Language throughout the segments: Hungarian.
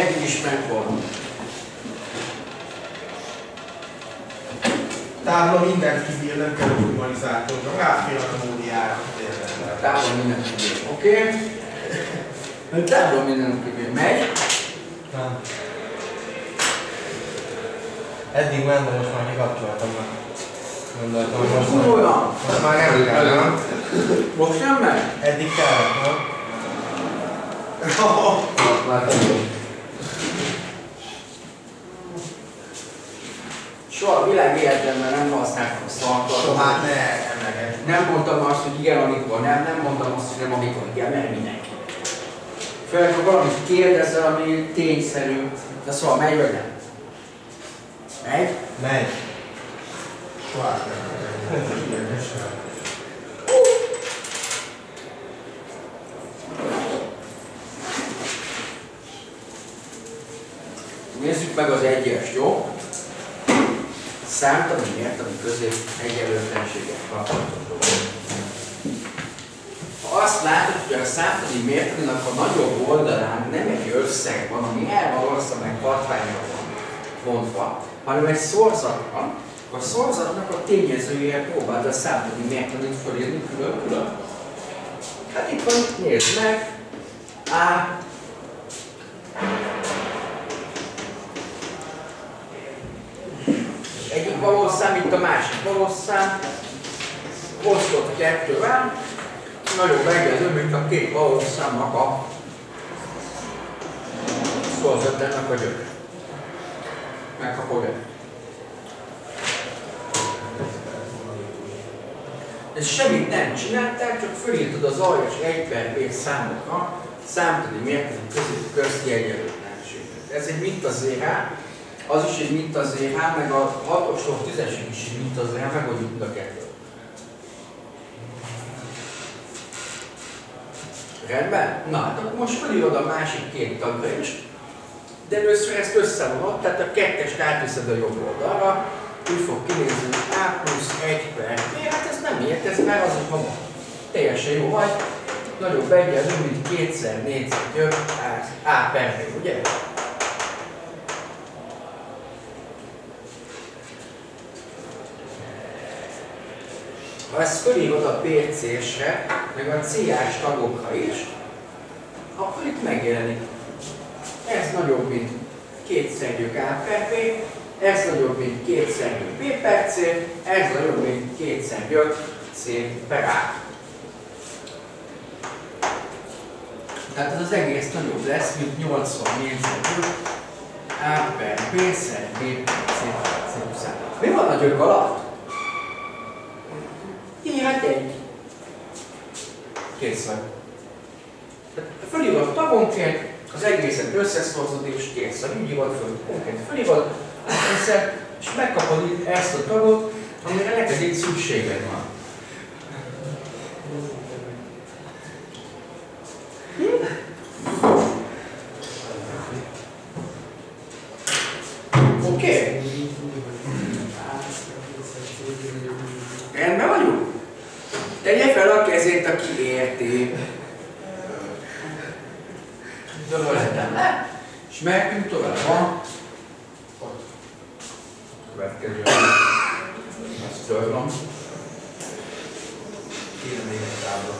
eddig is megvan. Tábla mindent kibír, nem kell optimalizátorra. Ráfér a módiára. Táblon minden kibír. Oké? Okay? Táblon minden kibír. Megy. Nem. Eddig ment, de most már kikapcsoltam már. Gondoltam, hogy most most már nem kell, nem? Most nem megy? Eddig kellett, nem? Soha a világ életemben nem használtam szarkat. Soha ne emleget. Nem mondtam azt, hogy igen, amikor nem, nem mondtam azt, hogy nem, amikor igen, mert mindenki. Főleg, ha valamit kérdezel, ami tényszerű, de szóval megy vagy nem? Megy? Megy. Soha nem. Nézzük meg az egyes, jó? Számtani mértani közé egyenlőtlenségek kapcsolatos Ha azt látod, hogy a számtani mértaninak a nagyobb oldalán nem egy összeg van, ami el van meg hatványra van bontva, hanem egy szorzat van, a szorzatnak a tényezőjére próbáld a számtani mértanit fölírni külön-külön. Hát itt van, nézd meg, A, valós szám, itt a másik valós szám. Osztott a kettővel. Nagyobb egyező, mint a két valós számnak a szorzatának a gyöke. Megkapod -e? Ez semmit nem csinálták, csak fölírtad az aljas 1 per B számokra számtani mértékű közötti közti egyenlőtlenséget. Ez egy mintazérá, az is egy mintazérá, meg a 6-osról 10-es is egy mintazérá, megoldjuk mind a kettőt. Rendben? Na, hát akkor most felírod a másik két tagra is, de először ezt összevonod, tehát a kettest átviszed a jobb oldalra, úgy fog kinézni, hogy A plusz 1 per B, hát ez nem értesz, mert az, hogy teljesen jó vagy, nagyobb egyenlő, mint kétszer négyzetgyök A per B, ugye? Ha fölírod a PC-sre, meg a CA-s tagokra is, akkor itt megjelenik. Ez nagyobb, mint kétszergyök A per B, ez nagyobb, mint kétszergyök B per C, ez nagyobb, mint kétszergyök C per A. Tehát ez az egész nagyobb lesz, mint 84 szergyök A per B szer B per C per C. Mi van a gyök alatt? Egy. Kész. Tehát fölírod tagonként, az egészet összeszorozod és kész vagy. Úgy írod föl, tagonként egészet, és megkapod ezt a tagot, amire neked itt szükséged van. Oké? Okay. Rendben vagyunk? Tegye fel a kezét, aki érti. Dögölhetem le, és mehetünk tovább. Van. Ott. Következő. Ezt törlöm. Kéne még egy tábla.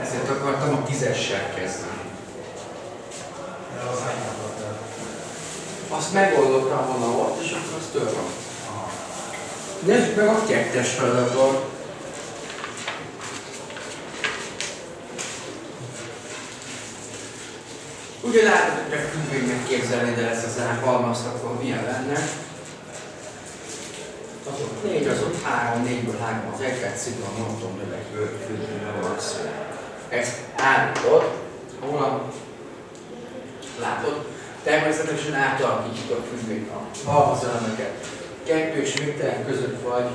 Ezért akartam a tízessel kezdeni. Azt megoldottam volna ott, és akkor azt törlöm. Nézzük meg a kettes feladatot. Ugye látod, hogy a függvénynek képzelni, de ez az elhalmazt, akkor milyen lenne? Az ott négy, az ott három, négyből három, az egyet szigorúan mondtam, növekvő függvényre van szó. Ezt állítod, hol a... Látod? Természetesen átalakítjuk a függvényt a halmazelemeket. Kettő végtelen között vagy,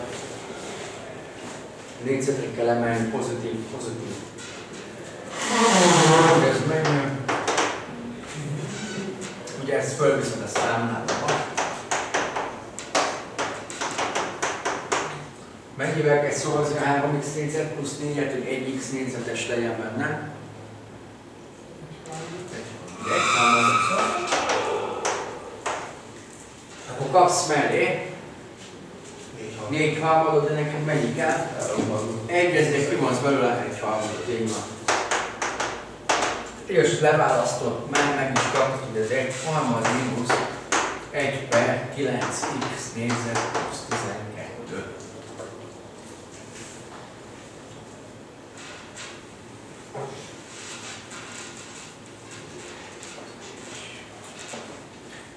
négyzetre kell emelni, pozitív, pozitív. Ez meg, ugye ezt fölviszed a számlába. Mennyivel kell szorozni a 3x négyzet plusz 4-et, hogy 1x négyzetes legyen benne. Egy harmadot. Akkor kapsz mellé 4 harmadot, de neked mennyi kell? Egyeznék, kimonsz belőle egy harmadot, így van. És leválasztott, már meg is kaptad, hogy ez egy harmad mínusz 1 per 9x négyzet plusz 12.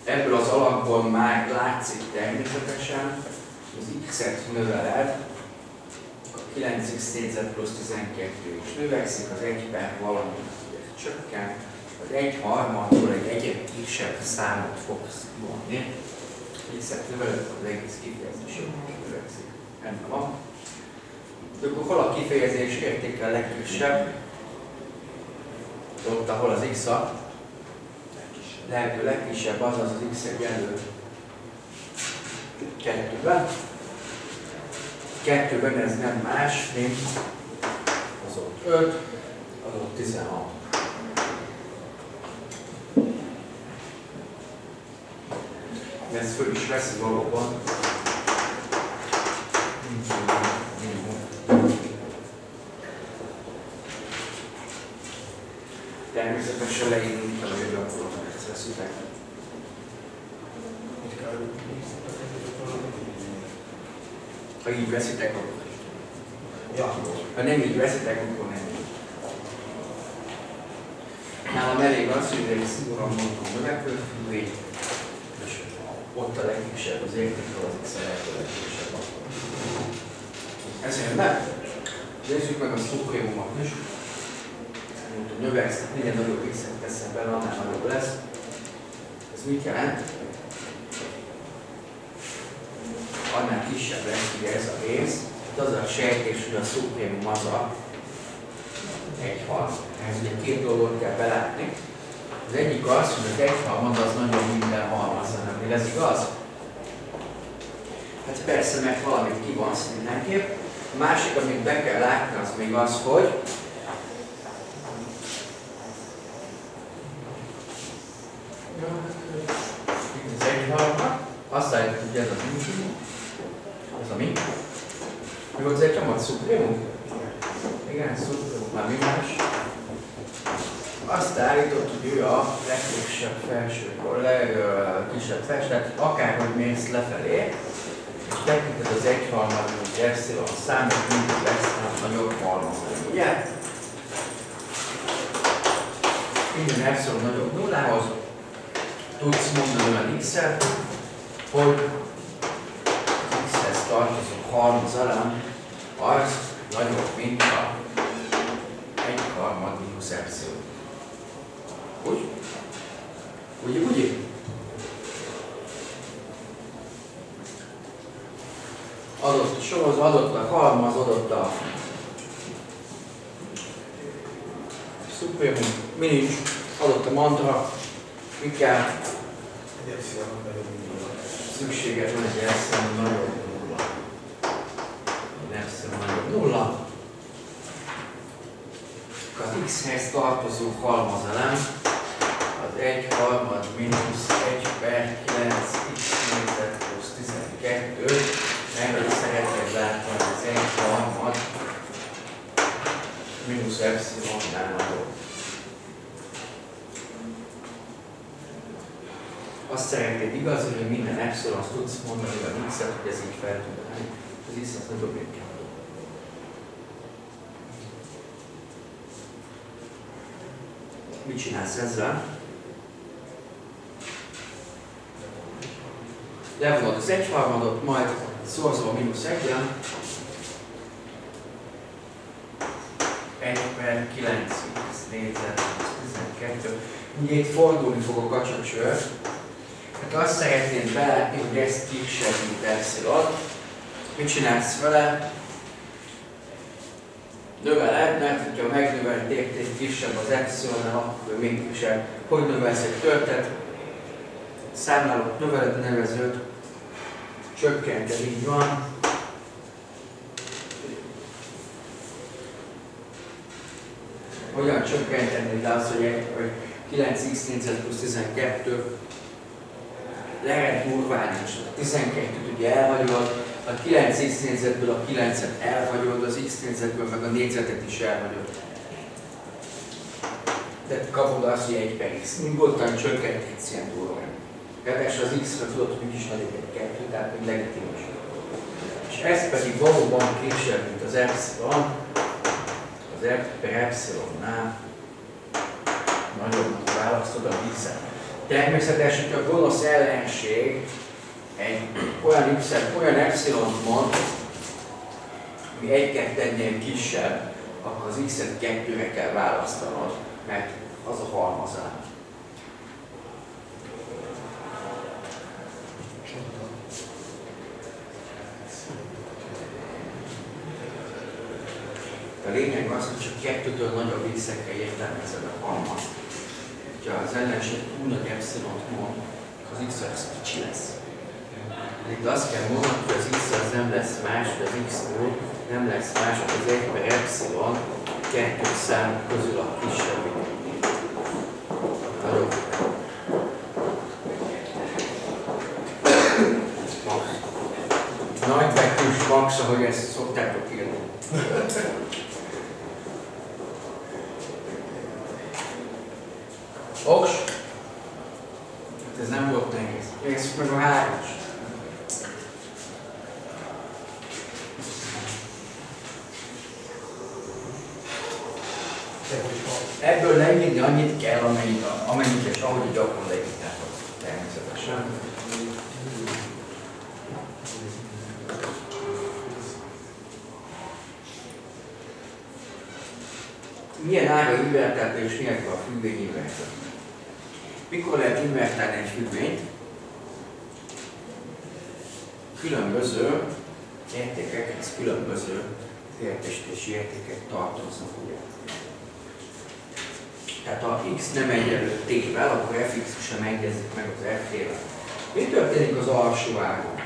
Ebből az alapból már látszik természetesen, az x-et növeled, a 9x négyzet plusz 12 is növekszik, az 1 per valami csökken, az 1 harmadból egy egyre kisebb számot fogsz vonni, x-et növeled, az egész kifejezés növekszik. Ennek van. De akkor hol a kifejezés értéke a legkisebb? Ott, ahol az x-a lehető legkisebb, azaz az x egyenlő kettőben. Kettőben ez nem más, mint az ott 5, az ott 16. Ez föl is veszi valóban. Természetesen leírni, hogy akkor ezt veszitek. Ha így veszitek, akkor Ja. Ha nem így veszitek, akkor nem. Nálam elég az, hogy egy szigorúan mondtam növekvő függvény, és ott a legkisebb az érték, az x a legkisebb. Ez rendben? Nézzük meg a szukrémumot is. Mondtam, növekszik, minél nagyobb x-et teszem bele, annál nagyobb lesz. Ez mit jelent? Annál kisebb lesz ugye ez a rész. Hát az a sejtés, hogy a szubprémum az a egy hal. Ehhez ugye két dolgot kell belátni. Az egyik az, hogy az egy halmaz az nagyon minden halmaz, nem ez igaz? Hát persze, mert valamit kivansz mindenképp. A másik, amit be kell látni, az még az, hogy ez egy halmaz, azt látjuk, hogy ez az ez mi? Volt ez egy csomag szuprémum? Igen, szuprémum, már mi más? Azt állított, hogy ő a legkisebb felső, a legkisebb felső, tehát akárhogy mész lefelé, és tekinted az egyharmad, hogy epsilon számít, mindig lesz a nagyobb halmaz, ugye? Minden epsilon nagyobb nullához, tudsz mondani olyan x-et, hogy x-hez tartozó halmaz elem az nagyobb, mint a egy harmad mínusz epsilon. Úgy? Úgy, úgy? Adott a sor, az adott a halmaz, adott a szupremum, mi nincs, adott a mantra, mi kell, szükséges van egy epsilon nagyobb nulla. Egy epsilon nagyobb nulla. Az x-hez tartozó halmazelem az 1 harmad mínusz 1 per 9 x négyzet plusz 12. Erről szeretnék látni, hogy az 1 harmad mínusz epsilonnál nagyobb. Azt szeretnéd igaz, hogy minden epsilon azt tudsz mondani a x-et, hogy ez így fel tud állni. X az nagyobb, mint 2. Mit csinálsz ezzel? Levonod az egyharmadot, majd szorzol mínusz egyen. 1 per 9 x négyzet, 12. Ugye itt fordulni fog a kacsacsör. Hát azt szeretnéd belátni, hogy ezt kisebb, mint epsilon. Mit csinálsz vele? növeled, mert hogyha megnövelt egy kisebb az exzionál, akkor mégsem. Hogy növelsz egy töltet? Számlálok növeled nevezőt, csökkented, így van. Hogyan csökkentenéd le azt, hogy, egy, hogy 9x négyzet plusz 12 lehet durván is. 12-t ugye elhagyod, a 9x négyzetből a 9-et elhagyod, az x négyzetből meg a négyzetet is elhagyod. De kapod azt, hogy egy per x. Nyugodtan csökkenthetsz ilyen durván. Ráadásul az x-re tudod, hogy úgyis nagyobb egy kettő, tehát még legitimos. És ez pedig valóban kisebb, mint az epsilon, az f per epsilonnál nagyobb választod a x-et. Természetesen, hogy a gonosz ellenség egy olyan y olyan epsilon mond, ami egy kettőnél kisebb, akkor az x-et kettőre kell választanod, mert az a halmazán. A lényeg az, hogy csak kettőtől nagyobb x-ekkel értelmezed a halmazt. Ha az ellenség túl nagy epsilon mond, az x az kicsi lesz. Itt azt kell mondani, hogy az x az nem lesz más, hogy az x nem lesz más, az 1 per epsilon kettő szám közül a kisebb. Nagyobb. Nagy betűs max, ahogy ezt szoktátok írni. Oks? Hát ez nem volt nehéz. Nézzük meg a hármas. Ebből leírni annyit kell, amennyit, amennyit és ahogy gyakran leírtátok. Természetesen. Milyen ára invertálta és milyen a függvény invertálta? Mikor lehet invertálni egy függvényt? Különböző értékek, ez különböző értesítési értékek tartoznak, ugye? Tehát ha x nem egyenlő t-vel, akkor fx sem egyezik meg az f-vel. Mi történik az alsó ágon?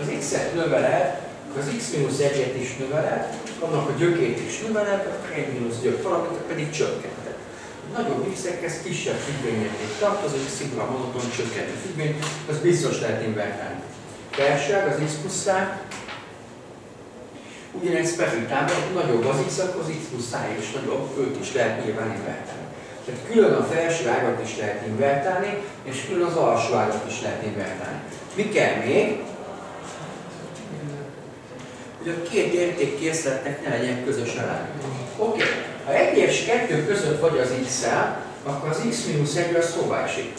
Az x-et növeled, az x-1-et is növeled, annak a gyökét is növeled, akkor egy mínusz gyök valamit pedig csökkented. Nagyobb x-ekhez kisebb függvényérték tartozik, szigorúan monoton csökkentő függvény, az biztos lehet invertálni. Felsőleg az x pluszán, ugyanez Pefitában nagyobb az x, akkor az x plusz is nagyobb, őt is lehet nyilván invertálni. Tehát külön a felső ágat is lehet invertálni, és külön az alsó ágat is lehet invertálni. Mi kell még? Hogy a két érték készletnek ne legyen közös arány. Oké, okay. ha 1 és 2 között vagy az x-el, akkor az x mínusz 1 az szóba esik.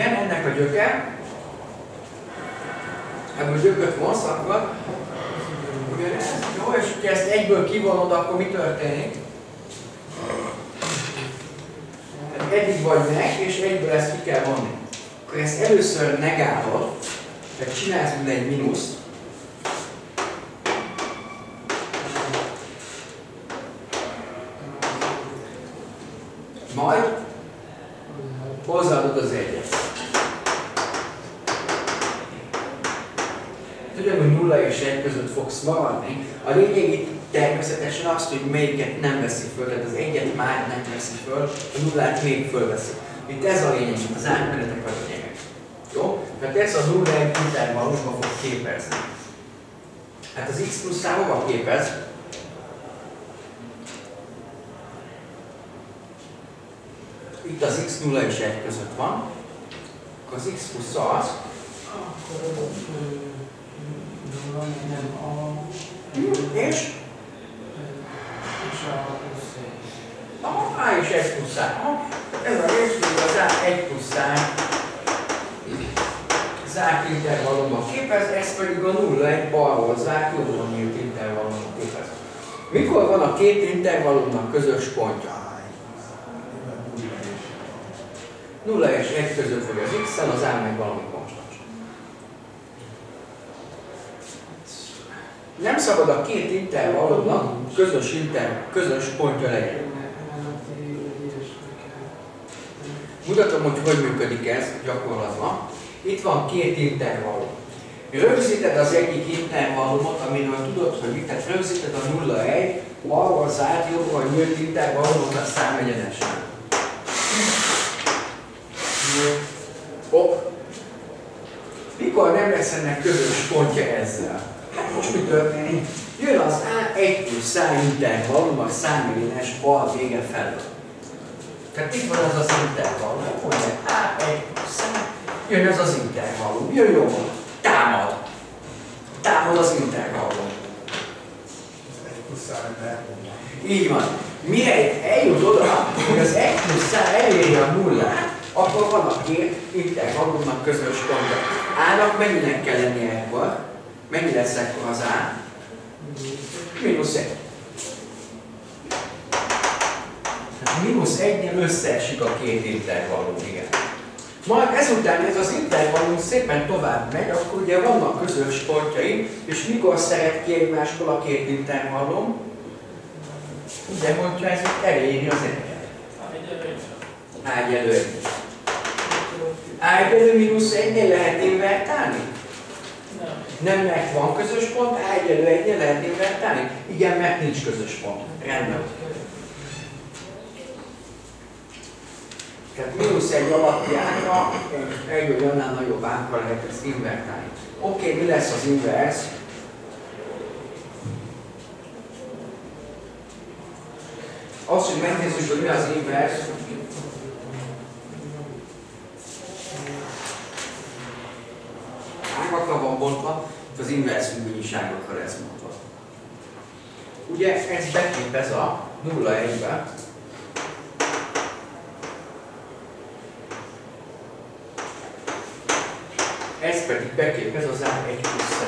Igen, ennek a gyöke, ebből gyököt vonsz, akkor ugyanez, jó, és ha ezt egyből kivonod, akkor mi történik? Hát eddig vagy meg, és egyből ezt ki kell vonni. Akkor ezt először negálod, tehát csinálsz mind egy mínuszt, majd hozzáadod az egyet. Tudom, hogy 0 és 1 között fogsz maradni. A lényeg itt természetesen azt, hogy melyiket nem veszi föl, tehát az egyet már nem veszi föl, a nullát még fölveszi. Itt ez a lényeg, az átmenetek a lényegek. Jó? Tehát ez a nulla egy intervallumban fog képezni. Hát az x plusz hova képez? Itt az x 0 és 1 között van, akkor az x plusz az, Akkor nem a... és És a plusz egy. Aha, A és 1 plusz. Ez a rész, az A 1 plusz A zárt intervallumban képez, ez pedig a 0 1 balról zárt, jobbról nyílt intervallumban képez. Mikor van a két intervallumnak közös pontja? 0 és 1 között vagy az x-en, az A meg valami konstans. Nem szabad a két intervallumnak közös, inter, közös pontja legyen. Mutatom, hogy hogy működik ez gyakorlatban. Itt van két intervallum. Rögzíted az egyik intervallumot, amiről tudod, hogy mit, tehát rögzíted a 0-1, arra az átjobbra nyílt intervallumot a számegyenesen. Hopp. Mikor nem lesz ennek közös pontja ezzel? Most mi történik? Jön az A1 plusz szám intervallum a számegyenes bal vége felől. Tehát itt van ez az intervallum. Mondja, A1 plusz szám, jön ez az intervallum. Jön jó, támad. Támad az intervallum. Így van. Mire eljut oda, hogy az 1 plusz szám eléri a nullát, akkor van a két intervallumnak közös pontja. A-nak mennyinek kell lennie ekkor? Mennyi lesz ekkor az A? Mínusz 1. Tehát mínusz 1 összeesik a két intervallum, igen. Majd ezután ez az intervallum szépen tovább megy, akkor ugye vannak közös pontjai, és mikor szeret ki egymásból a két intervallum? Ugye, hogyha ez itt eléri az egyet. Ágyelő egy. Ágyelő mínusz egynél lehet invertálni? Nem, mert van közös pont, ágyelő egynél lehet invertálni? Igen, mert nincs közös pont. Rendben. Tehát mínusz egy alapjára egy vagy annál nagyobb ánkra lehet ezt invertálni. Oké, okay, mi lesz az inverse? Az, hogy megnézzük, hogy mi az inverse, az inverse függvényiságokra lesz mondva. Ugye ez beképez a 0-1-be, ez pedig beképez az A1 plusz